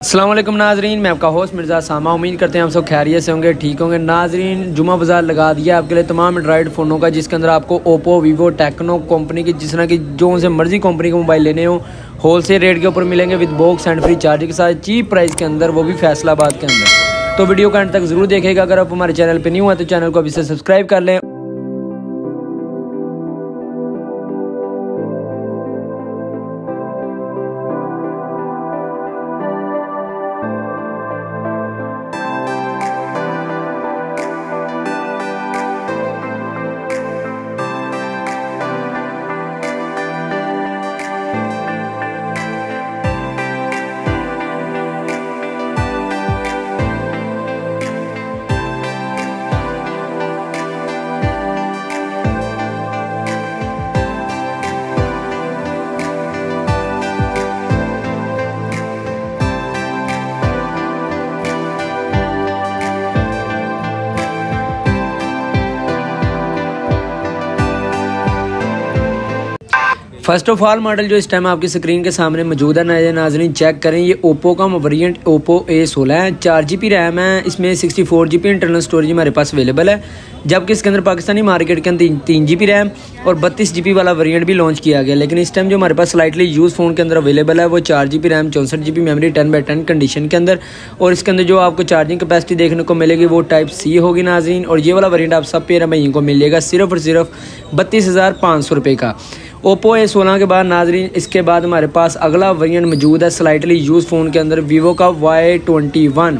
अल्लाम नाजरीन, मैं आपका होस्ट मिर्ज़ा सामा, उम्मीद करते हैं हम सब खैरियत से होंगे, ठीक होंगे। नाजरीन जुमा बाज़ार लगा दिया आपके लिए तमाम एंड्रॉइड फ़ोनों का, जिसके अंदर आपको ओप्पो वीवो टेक्नो कंपनी की, जिस तरह की जो उनसे मर्ज़ी कंपनी के मोबाइल लेने हो होल सेल रेट के ऊपर मिलेंगे with box and free charge के साथ चीप प्राइस के अंदर, वो भी फैसलाबाद के अंदर। तो वीडियो का अंत तक ज़रूर देखेगा अगर आप हमारे चैनल पर नहीं हुआ तो चैनल को अभी से सब्सक्राइब कर लें। फ़र्स्ट ऑफ़ ऑल मॉडल जो इस टाइम आपकी स्क्रीन के सामने मौजूद है नए नाजरीन चेक करें। ये ओप्पो का वेरिएंट ओप्पो ए सोलह है। चार जी बी रैम है। इसमें sixty four G B internal storage हमारे पास अवेलेबल है। जबकि इसके अंदर पाकिस्तानी मार्केट के अंदर तीन जी बी रैम और बत्तीस जी बी वाला वेरिएंट भी लॉन्च किया गया लेकिन इस टाइम जो हमारे पास स्लाइटली यूज़ फ़ोन के अंदर अवेलेबल है, वो चार जी बी रैम चौंसठ G B memory ten by ten condition के अंदर। और इसके अंदर जो आपको चार्जिंग कैपेसिटी देखने को मिलेगी, वो टाइप सी होगी नाजरीन। और ये वाला वेरियंट आप सब पेयर भाइयों को मिलेगा सिर्फ़ और सिर्फ़ बत्तीस हज़ार पाँच सौ रुपये का। ओप्पो ए सोलह के बाद नाजरीन, इसके बाद हमारे पास अगला वेरिएंट मौजूद है स्लाइटली यूज़ फ़ोन के अंदर वीवो का वाई ट्वेंटी वन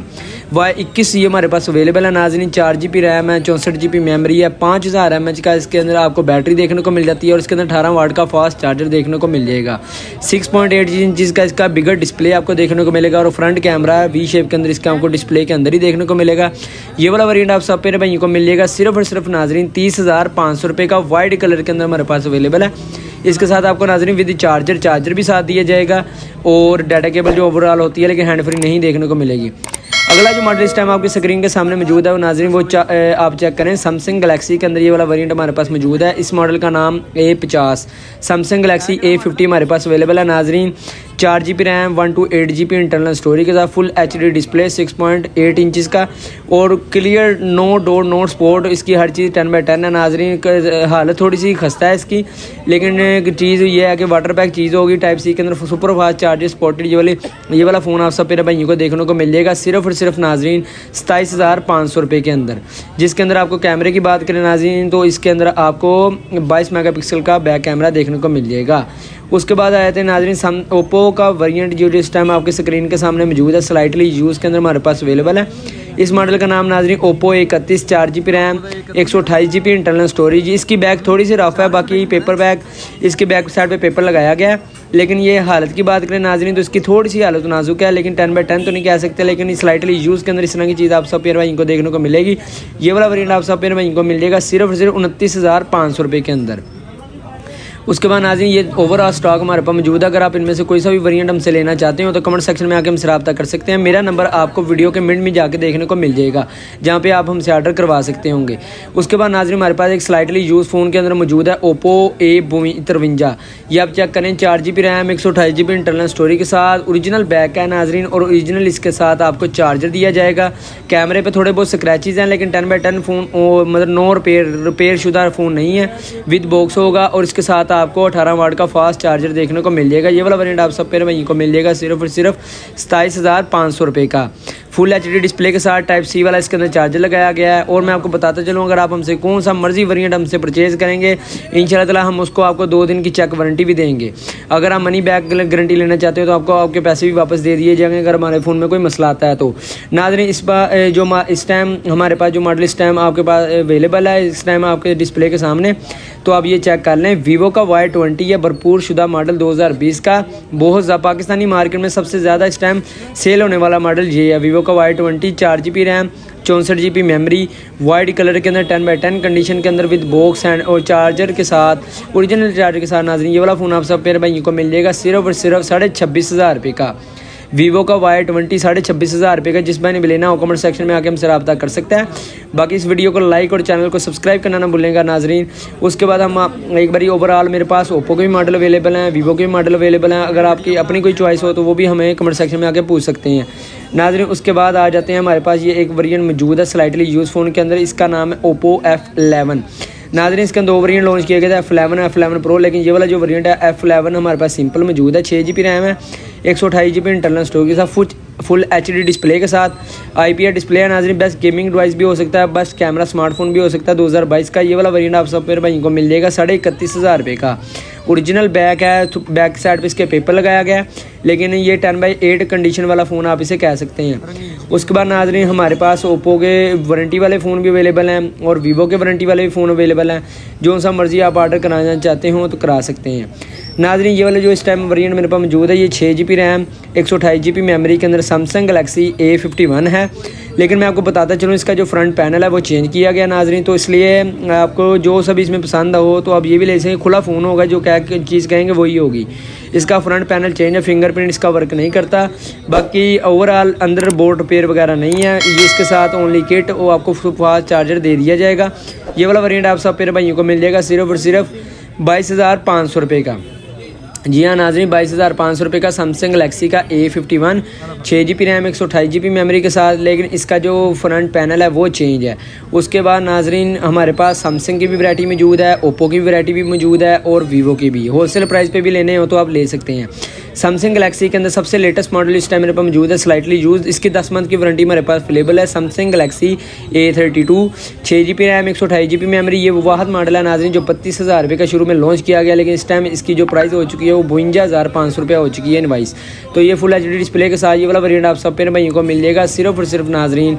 वाई इक्कीस ये हमारे पास अवेलेबल है। नाजरीन, चार जी बी रैम है, चौंसठ जी बी मेमरी है, पाँच हज़ार एम एच का इसके अंदर आपको बैटरी देखने को मिल जाती है और इसके अंदर अठारह वाट का फास्ट चार्जर देखने को मिल जाएगा। सिक्स पॉइंट एट इंच का इसका बिगर डिस्प्ले आपको देखने को मिलेगा और फ्रंट कैमरा है वी शेप के अंदर इसका आपको डिस्प्ले के अंदर ही देखने को मिलेगा। ये वाला वेरियंट आप सब पेरे भाइयों को मिल जाएगा, सिर्फ़ और सिर्फ़ नाजरीन तीस हज़ार पाँच सौ रुपये का वाइट कलर के अंदर हमारे पास अवेलेबल है। इसके साथ आपको नाजरीन विद चार्जर चार्जर भी साथ दिया जाएगा और डाटा केबल जो ओवरऑल होती है, लेकिन हैंड फ्री नहीं देखने को मिलेगी। अगला जो मॉडल इस टाइम आपकी स्क्रीन के सामने मौजूद है, वो नाजरीन, वो आप चेक करें सैमसंग गलेक्सी के अंदर ये वाला वेरिएंट हमारे पास मौजूद है। इस मॉडल का नाम ए पचास। सैमसंग गलेक्सी ए फिफ्टी हमारे पास अवेलेबल है। नाजरीन चार G B RAM one two eight G B internal storage के साथ full H D display six point eight inches का और clear no dot no spot इसकी हर चीज़ टेन बाई टेन है। नाजरीन हालत थोड़ी सी खस्ता है इसकी, लेकिन चीज़ ये है कि वाटर पैक चीज़ होगी टाइप सी के अंदर सुपर फास्ट चार्जर स्पोर्टेड ये वाली, ये वाला फ़ोन आप सब मेरे भाइयों को देखने को मिल जाएगा सिर्फ़ और सिर्फ़ नाजरीन सताईस हज़ार पाँच सौ रुपये के अंदर। जिसके अंदर आपको कैमरे की बात करें नाजरीन तो इसके अंदर आपको बाईस मेगा पिक्सल का बैक कैमरा देखने को मिल जाएगा। उसके बाद आए थे नाजरीन, सम ओप्पो का वेरिएंट जो इस टाइम आपके स्क्रीन के सामने मौजूद है स्लाइटली यूज़ के अंदर हमारे पास अवेलेबल है। इस मॉडल का नाम नाजरी ओप्पो इकतीस चार जी बी रैम एक सौ अट्ठाईस जी बी इंटरनल स्टोरेज इसकी बैग थोड़ी सी रफ है, बाकी पेपर बैग इसके बैक साइड पे पेपर लगाया गया है। लेकिन ये हालत की बात करें नाजरीन तो इसकी थोड़ी सी हालत नाजुक है, लेकिन टेन बाई टेन तो नहीं कह सकते, लेकिन स्लाइटली यूज़ के अंदर इस तरह की चीज़ आप सब पेयर भाई को देखने को मिलेगी। ये वाला वेरियंट आप सब पेयर भाई को मिल जाएगा सिर्फ़ सिर्फ़ उनतीस हज़ार पाँच सौ रुपये के अंदर। उसके बाद नाजिन ये ओवरऑल स्टॉक हमारे पास मौजूद है। अगर आप इनमें से कोई सा भी वेरिएंट हमसे लेना चाहते हो तो कमेंट सेक्शन में आके हमसे रब्ता कर सकते हैं। मेरा नंबर आपको वीडियो के मिनट में जाके देखने को मिल जाएगा, जहाँ पे आप हमसे ऑर्डर करवा सकते होंगे। उसके बाद नाजिन हमारे पास एक स्लाइटली यूज़ फ़ोन के अंदर मौजूद है ओप्पो ए तिरवंजा ये आप चेक करें, चार जी बी रैम एक सौ अठाईस जी बी इंटरनल स्टोरी के साथ ओरिजिनल बैक है नाजरीन, और ओरिजिनल इसके साथ आपको चार्जर दिया जाएगा। कैमरे पर थोड़े बहुत स्क्रैचेज हैं, लेकिन टेन बाई टेन फ़ोन मतलब नो रिपेयर रिपेयर शुदा फ़ोन नहीं है। विद बॉक्स होगा, और इसके साथ आपको अठारह वाट का फास्ट चार्जर देखने को मिल जाएगा। ये वाला वेरियंट आप सब पे वहीं को मिल जाएगा, सिर्फ़ और सिर्फ़ सताईस हज़ार पाँच सौ रुपये का। फुल एचडी डिस्प्ले के साथ टाइप सी वाला इसके अंदर चार्जर लगाया गया है। और मैं आपको बताता चलूँ, अगर आप हमसे कौन सा मर्ज़ी वेरियंट हमसे परचेज़ करेंगे इन ताला हम उसको आपको दो दिन की चेक वारंटी भी देंगे। अगर आप मनी बैक गारंटी लेना चाहते हो तो आपको आपके पैसे भी वापस दे दिए जाएँगे, अगर हमारे फ़ोन में कोई मसला आता है तो। नाजरी इस बार जो इस टाइम हमारे पास जो मॉडल इस टाइम आपके पास अवेलेबल है, इस टाइम आपके डिस्प्ले के सामने तो आप ये चेक कर लें। वीवो का वाई ट्वेंटी है, भरपूर शुदा मॉडल 2020 का। बहुत पाकिस्तानी मार्केट में सबसे ज़्यादा इस टाइम सेल होने वाला मॉडल ये है वीवो का वाई ट्वेंटी चार जी बी रैम चौंसठ G B memory white colour के अंदर टेन बाई टेन कंडीशन के अंदर विद बॉक्स एंड और चार्जर के साथ ओरिजिनल चार्जर के साथ नाजरी ये वाला फ़ोन आप सब पेयर भाइयों को मिल जाएगा सिर्फ़ और सिर्फ़ साढ़े छब्बीस हज़ार रुपये का। वीवो का वाई ट्वेंटी साढ़े छब्बीस हज़ार रुपये का, जिस भाई ने भी लेना हो कमेंट सेक्शन में आके हमसे रब्ता कर सकता है। बाकी इस वीडियो को लाइक और चैनल को सब्सक्राइब करना ना भूलेंगे नाजरीन। उसके बाद हम एक बार ओवरऑल मेरे पास ओप्पो के भी मॉडल अवेलेबल हैं वीवो के भी मॉडल अवेलेबल हैं। अगर आपकी अपनी कोई चॉइस हो तो वो भी हमें कमेंट सेक्शन में आके पूछ सकते हैं। नाजरीन, उसके बाद आ जाते हैं हमारे पास ये एक वेरिएंट मौजूद है स्लाइटली यूज़ फ़ोन के अंदर, इसका नाम है ओप्पो एफ़ नाजरीन इसके अंदर दो वेरियंट लॉन्च किया गया था F eleven F eleven pro लेकिन ये वाला जो वेरियंट है एफ़ एलेवन हमारे पास सिंपल मौजूद है छः जी बी रैम है, एक सौ अठाई जी बी इंटरनल स्टोरेज के साथ full full H D display के साथ आई पी डिस्प्ले है नाजरीन बेस्ट गेमिंग डिवाइस भी हो सकता है बेस्ट कैमरा स्मार्टफ़ोन भी हो सकता है, दो हज़ार बाईस का ये वाला वेरियंट आप सब मेरे भाई को मिल जाएगा, साढ़े इकतीस हज़ार रुपये का। ओरिजिनल बैक है बैक साइड पे इसके पेपर लगाया गया है, लेकिन ये टेन बाई एट कंडीशन वाला फ़ोन आप इसे कह सकते हैं। उसके बाद नाजरीन, हमारे पास ओप्पो के वारंटी वाले फ़ोन भी अवेलेबल हैं और वीवो के वारंटी वाले भी फ़ोन अवेलेबल हैं। जो सा मर्ज़ी आप ऑर्डर कराना चाहते हो तो करा सकते हैं। नाजरीन, ये वाला जो इस टाइम वेरिएंट मेरे पास मौजूद है, ये छः जी बी रैम एक सौ अठाई जी बी मेमरी के अंदर Samsung Galaxy A fifty one है। लेकिन मैं आपको बताता चलूँ, इसका जो फ्रंट पैनल है, वो चेंज किया गया नाजरीन। तो इसलिए आपको जो सब इसमें पसंद हो तो आप ये भी ले सकें, खुला फ़ोन होगा, जो क्या चीज़ कहेंगे, वही होगी। इसका फ्रंट पैनल चेंज है फिंगरप्रिंट इसका वर्क नहीं करता। बाकी ओवरऑल अंदर बोर्ड रिपेयर वगैरह नहीं है। ये इसके साथ ओनली किट वो आपको फास्ट चार्जर दे दिया जाएगा। ये वाला वेरियंट आप सब मेरे भाइयों को मिल जाएगा, सिर्फ़ और सिर्फ़ बाईस हज़ार पाँच सौ रुपये का। जी हाँ नाजरी बाईस हज़ार पाँच सौ रुपये का सैमसंग गलेक्सी का ए फिफ्टी वन छः जी बी रैम एक सौ अठाईस जी बी मेमरी के साथ, लेकिन इसका जो फ्रंट पैनल है, वो चेंज है। उसके बाद, नाजरीन, हमारे पास सैमसंग की भी वैरायटी मौजूद है ओप्पो की भी वैरायटी भी मौजूद है, और वीवो की भी। होलसेल प्राइस पर भी लेने हो तो आप ले सकते हैं। सैमसंग गलेक्सी के अंदर सबसे लेटेस्ट मॉडल इस टाइम मेरे पास मौजूद है स्लाइटली यूज़ इसकी दस मंथ की वारंटी मेरे पास अवेलेबल है। Samsung Galaxy A thirty two छः जी बी रैम एक सौ अठाई जी बी मेमरी ये वाहद मॉडल है नाजरीन, जो पच्चीस हज़ार रुपये का शुरू में लॉन्च किया गया, लेकिन इस टाइम इसकी जो प्राइस हो चुकी है, वो बवंजा हज़ार पाँच सौ रुपये हो चुकी है इनवाइस तो ये फुल एच डी डिस्प्ले के साथ ये वाला वेरियंट आप सब पेन भाइयों को मिल जाएगा, सिर्फ़ और सिर्फ़ नाजरीन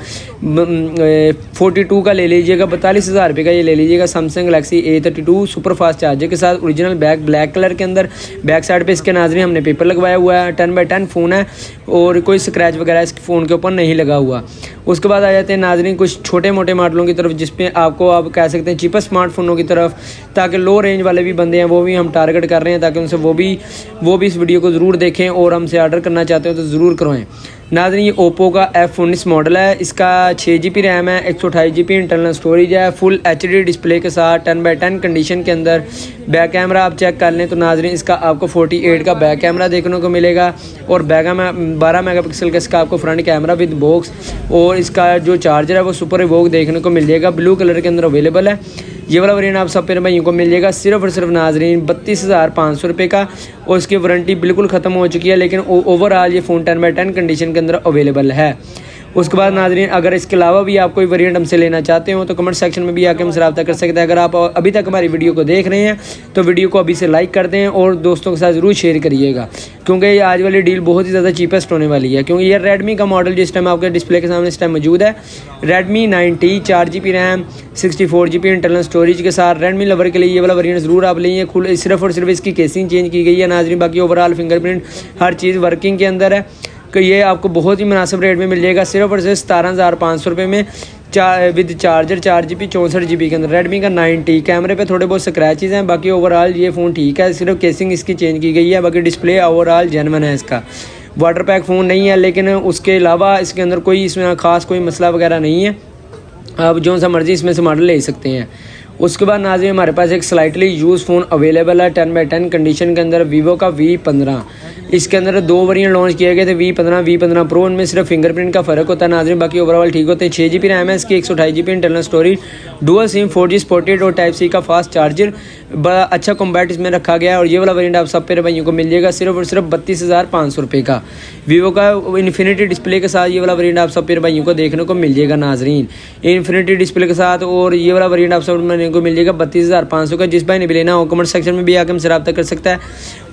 फोर्टी टू का ले लीजिएगा बतालीस हज़ार रुपये का ये ले लीजिएगा Samsung Galaxy A thirty two super fast charger के साथ ओरिजिनल बैक ब्लैक कलर के अंदर बैक साइड पर इसके नाजरीन हमने पेपर लगवाया हुआ है टेन बाई टेन फ़ोन है और कोई स्क्रैच वगैरह इस फ़ोन के ऊपर नहीं लगा हुआ। उसके बाद आ जाते हैं नाजरीन, कुछ छोटे मोटे मॉडलों की तरफ़, जिसमें आपको आप कह सकते हैं चीपेस्ट स्मार्टफोनों की तरफ़, ताकि लो रेंज वाले भी बंदे हैं, वो भी हम टारगेट कर रहे हैं, ताकि उनसे वो भी वो भी इस वीडियो को ज़रूर देखें और हमसे ऑर्डर करना चाहते हो तो ज़रूर करवाएँ। नाजरीन, ये ओप्पो का एफ़ उन्नीस मॉडल है। इसका छः जी बी रैम है, एक सौ अठाईस जी बी इंटरनल स्टोरेज है फुल एच डी डिस्प्ले के साथ टेन बाई टेन कंडीशन के अंदर बैक कैमरा आप चेक कर लें तो नाजरीन, इसका आपको फोर्टी एट का बैक कैमरा देखने को मिलेगा और में बारह मेगा पिक्सल का इसका आपको फ्रंट कैमरा विद बॉक्स और इसका जो चार्जर है वो सुपर वोक देखने को मिल जाएगा। ब्लू कलर के अंदर अवेलेबल है। ये वाला वेरियंट आप सब मेरे भाइयों को मिल जाएगा, सिर्फ़ और सिर्फ़ नाजरीन बत्तीस हज़ार पाँच सौ रुपये का, और इसकी वारंटी बिल्कुल ख़त्म हो चुकी है, लेकिन ओवरऑल ये phone ten by ten condition के अंदर अवेलेबल है। उसके बाद नाजरीन, अगर इसके अलावा भी आप कोई वेरिएंट हमसे लेना चाहते हो तो कमेंट सेक्शन में भी आके हमसे रब्ता कर सकते हैं। अगर आप अभी तक हमारी वीडियो को देख रहे हैं तो वीडियो को अभी से लाइक कर दें और दोस्तों के साथ ज़रूर शेयर करिएगा। क्योंकि ये आज वाली डील बहुत ही ज़्यादा चीपेस्ट होने वाली है, क्योंकि ये रेडमी का मॉडल जिस टाइम आपके डिस्प्ले के सामने इस टाइम मौजूद है रेडमी नाइनटी चार G B RAM sixty four G B internal storage के साथ रेडमी लवर के लिए ये वाला वेरियंट ज़रूर आप लेंगे खुल, सिर्फ़ और सिर्फ़ इसकी केसिंग चेंज की गई है नाजरी बाकी ओवरऑल फिंगरप्रिंट हर चीज़ वर्किंग के अंदर है। कि ये आपको बहुत ही मुनासिब रेट में मिल जाएगा, सिर्फ़ और सिर्फ़ सतारह हज़ार पाँच सौ रुपये में चार विद चार्जर चार जी बी चौंसठ जी बी के अंदर। रेडमी का नाइनटी कैमरे पे थोड़े बहुत स्क्रैचेज़ हैं, बाकी ओवरऑल ये फ़ोन ठीक है, सिर्फ़ केसिंग इसकी चेंज की गई है, बाकी डिस्प्ले ओवरऑल जेनवन है इसका। वाटर पैक फ़ोन नहीं है, लेकिन उसके अलावा इसके अंदर कोई इसमें ख़ास कोई मसला वगैरह नहीं है। आप जो सा मर्ज़ी इसमें से मॉडल ले सकते हैं। उसके बाद नाजी हमारे पास एक स्लाइटली यूज़ फ़ोन अवेलेबल है टेन बाई टेन कंडीशन के अंदर वीवो का वी पंद्रह। इसके अंदर दो वरियाँ लॉन्च किए गए थे वी पंद्रह वी पंद्रह प्रो उनमें सिर्फ़ फिंगरप्रिंट का फ़र्क होता है नाजी बाकी ओवरऑल ठीक होते हैं। छः जी बी रैम है, इसकी एक सौ अठाई G B internal storage dual SIM four G supported और टाइप सी का फास्ट चार्जर बड़ा अच्छा कॉम्बैट इसमें रखा गया है और ये वाला वेरियंट आप सब पेरे भाइयों को मिल जाएगा सिर्फ़ और सिर्फ़ बत्तीस हज़ार पाँच सौ रुपये का। वीवो का इन्फिनिटी डिस्प्ले के साथ ये वाला वेरियंट आप सब पेरे भाइयों को देखने को मिल जाएगा नाजरीन। इन्फिनिटी डिस्प्ले के साथ और ये वाला वेरियंट आप सबको मिल जाएगा बत्तीस हज़ार पाँच सौ का, जिस भाई ने भी लेना हो कमेंट सेक्शन में भी आकर हमसे रब्ता कर सकता है।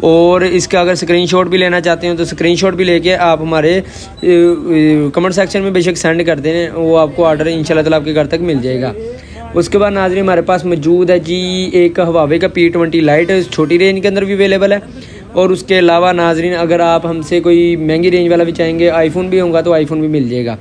और इसका अगर स्क्रीन भी लेना चाहते हो तो स्क्रीन भी लेके आप हमारे कमेंट सेक्शन में बेशक सेंड कर दें, वो आपको ऑर्डर इन शाला आपके घर तक मिल जाएगा। उसके बाद नाजरी हमारे पास मौजूद है जी एक हवावे का पी ट्वेंटी लाइट छोटी रेंज के अंदर भी अवेलेबल है। और उसके अलावा नाजरीन, अगर आप हमसे कोई महँगी रेंज वाला भी चाहेंगे आईफोन भी होगा तो आईफोन भी मिल जाएगा।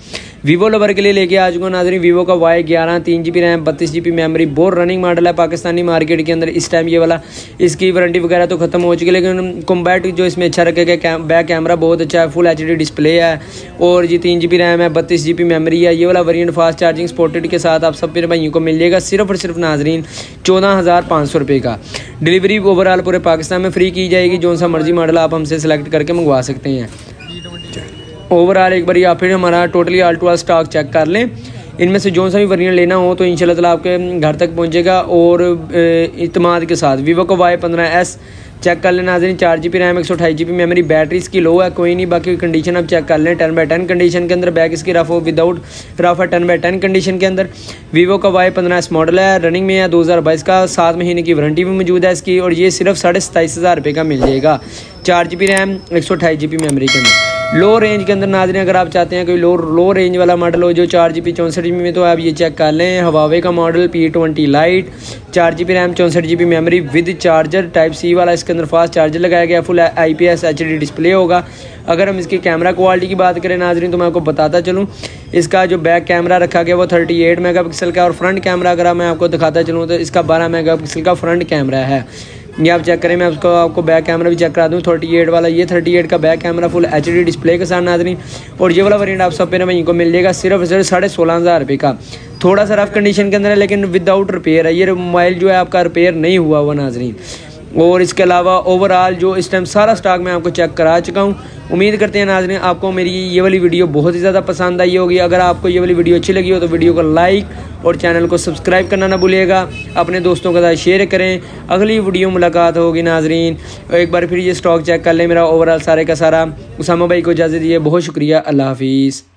वीवो लवर के लिए लेके आ चुका नाजरी वीवो का वाई ग्यारह, तीन जी बी रैम बत्तीस जी बी मेमरी बहुत रनिंग मॉडल है पाकिस्तानी मार्केट के अंदर इस टाइम ये वाला। इसकी वारंटी वगैरह तो खत्म हो चुकी है, लेकिन कॉम्बैट जो इसमें अच्छा रखेगा बैक कैमरा बहुत अच्छा है फुल एचडी डिस्प्ले है, और जी तीन जी रैम है, बत्तीस जी मेमरी है, ये वाला वेरियंट फास्ट चार्जिंग स्पोर्टेड के साथ आप सब मेरे भाइयों को मिल जाएगा सिर्फ़ और सिर्फ़ नाजरीन चौदह हज़ार पाँच सौ रुपये का। डिलीवरी ओवरऑल पूरे पाकिस्तान में फ्री की जाएगी, जो सा मर्ज़ी मॉडल आप हमसे सेलेक्ट करके मंगवा सकते हैं। ओवरऑल एक बार आप फिर हमारा totally all to all stock check कर लें। इनमें से जो सा भी वेरियंट लेना हो तो इंशाल्लाह आपके घर तक पहुँचेगा और इतमाद के साथ। वीवो का वाई पंद्रह एस चेक कर लेना, नाजरीन, चार जी बी रैम एक सौ अठाई जी बी मेमोरी बैटरी इसकी लो है, कोई नहीं, बाकी कंडीशन आप चेक कर लें। टेन बाई टेन कंडीशन के अंदर बैक इसकी रफ हो विदाउट रफ है टेन बाई टेन कंडीशन के अंदर। वीवो का वाई पंद्रह एस मॉडल है रनिंग में है, दो हज़ार बाईस का, सात महीने की वारंटी भी मौजूद है इसकी, और ये सिर्फ़ साढ़े सताईस हज़ार रुपये का मिल जाएगा। चार जी बी रैम एक सौ अठाई जी बी मेमरी के अंदर। लो रेंज के अंदर नाजरें अगर आप चाहते हैं कोई लो लो रेंज वाला मॉडल हो जो चार जी बी चौंसठ जी बी में तो आप ये चेक कर लें। हवावे का मॉडल पी ट्वेंटी लाइट चार जी बी रैम चौंसठ G B memory with charger type C वाला इसके अंदर फास्ट चार्जर लगाया गया full I P S H D display होगा। अगर हम इसकी कैमरा क्वालिटी की बात करें नाजरीन तो मैं आपको बताता चलूँ। इसका जो बैक कैमरा रखा गया, वो थर्टी एट मेगा पिक्सल का और फ्रंट कैमरा अगर मैं आपको दिखाता चलूँ तो इसका बारह मेगा पिक्सल का फ्रंट कैमरा है। ये आप चेक करें, मैं उसको आपको बैक कैमरा भी चेक करा दूँ। थर्टी एट वाला, ये थर्टी एट का back camera full H D display के साथ नाजरी और ये वाला वेरियंट आप सब पे वहीं को मिल जाएगा, सिर्फ़ सिर्फ़ साढ़े सोलह हज़ार रुपये का। थोड़ा सा रफ कंडीशन के अंदर है, लेकिन विदाउट रिपेयर है। ये मोबाइल जो है, आपका रिपेयर नहीं हुआ हुआ नाजरीन। और इसके अलावा ओवरऑल जो इस टाइम सारा स्टॉक मैं आपको चेक करा चुका हूँ। उम्मीद करते हैं नाजरीन आपको मेरी ये वाली वीडियो बहुत ही ज़्यादा पसंद आई होगी। अगर आपको ये वाली वीडियो अच्छी लगी हो तो वीडियो को लाइक और चैनल को सब्सक्राइब करना ना भूलिएगा। अपने दोस्तों के साथ शेयर करें। अगली वीडियो मुलाकात होगी नाजरीन। एक बार फिर ये स्टॉक चेक कर लें मेरा ओवरऑल सारे का सारा। उसामा भाई को इजाज़त दिए बहुत शुक्रिया। अल्लाह हाफिज़।